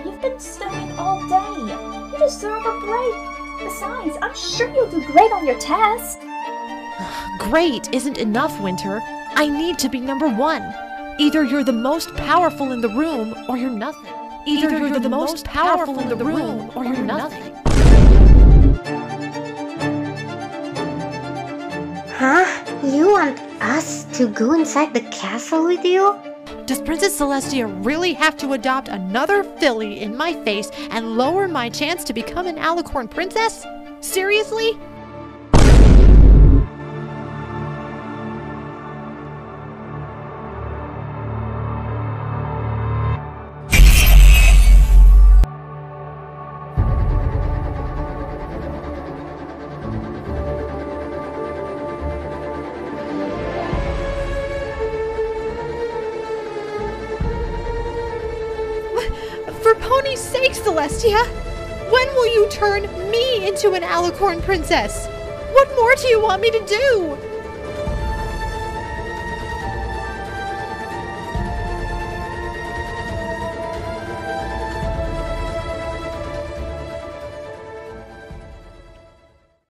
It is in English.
Celestia. You've been studying all day. You deserve a break. Besides, I'm sure you'll do great on your test. Great isn't enough, Winter. I need to be number one. Either you're the most powerful in the room, or you're nothing. Either, you're, the, most powerful in the room, or you're nothing. Huh? You want us to go inside the castle with you? Does Princess Celestia really have to adopt another filly in my face and lower my chance to become an alicorn princess? Seriously? Pony's sake, Celestia! When will you turn me into an alicorn princess? What more do you want me to do?